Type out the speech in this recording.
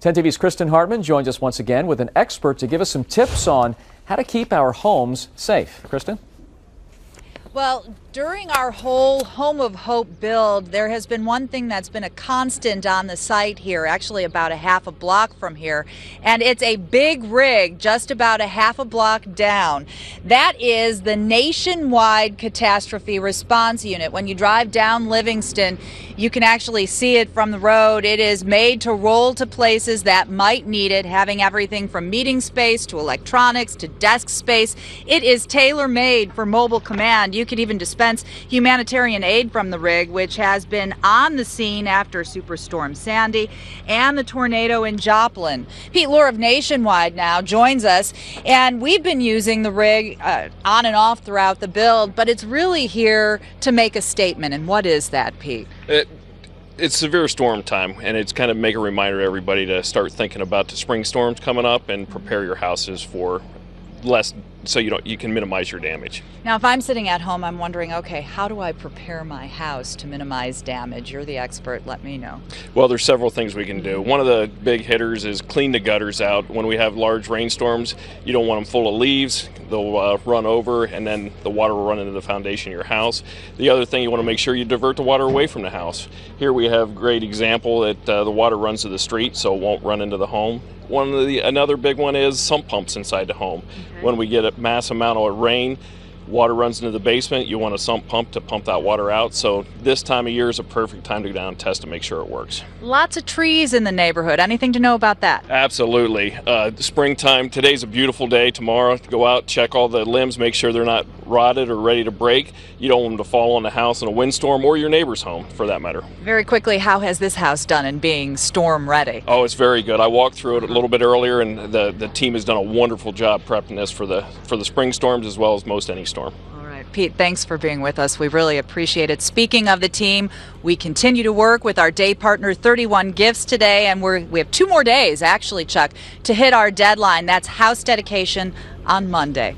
10 TV's Kristen Hartman joins us once again with an expert to give us some tips on how to keep our homes safe. Kristen? Well, during our whole Home of Hope build, there has been one thing that's been a constant on the site here, actually about a half a block from here, and it's a big rig just about a half a block down. That is the Nationwide Catastrophe Response Unit. When you drive down Livingston, you can actually see it from the road. It is made to roll to places that might need it, having everything from meeting space to electronics to desk space. It is tailor made for mobile command. You could even dispense humanitarian aid from the rig, which has been on the scene after Superstorm Sandy and the tornado in Joplin. Pete Lohr of Nationwide now joins us, and we've been using the rig uh, on and off throughout the build, but it's really here to make a statement. And what is that, Pete? It, it's severe storm time, and it's kind of make a reminder to everybody to start thinking about the spring storms coming up and prepare your houses for less so you don't you can minimize your damage. Now, if I'm sitting at home, I'm wondering, okay, how do I prepare my house to minimize damage? You're the expert. Let me know. Well, there's several things we can do. One of the big hitters is clean the gutters out. When we have large rainstorms, you don't want them full of leaves. They'll uh, run over, and then the water will run into the foundation of your house. The other thing you want to make sure you divert the water away from the house. Here we have great example that uh, the water runs to the street, so it won't run into the home. One of the another big one is sump pumps inside the home. When we get a mass amount of rain, water runs into the basement, you want a sump pump to pump that water out. So this time of year is a perfect time to go down and test to make sure it works. Lots of trees in the neighborhood. Anything to know about that? Absolutely. Uh, springtime, today's a beautiful day. Tomorrow, go out, check all the limbs, make sure they're not rotted or ready to break. You don't want them to fall on the house in a windstorm or your neighbor's home for that matter. Very quickly, how has this house done in being storm ready? Oh, it's very good. I walked through it a little bit earlier and the, the team has done a wonderful job prepping this for the for the spring storms as well as most any storm storm. All right, Pete, thanks for being with us. We really appreciate it. Speaking of the team, we continue to work with our day partner 31 Gifts today, and we're, we have two more days, actually, Chuck, to hit our deadline. That's house dedication on Monday.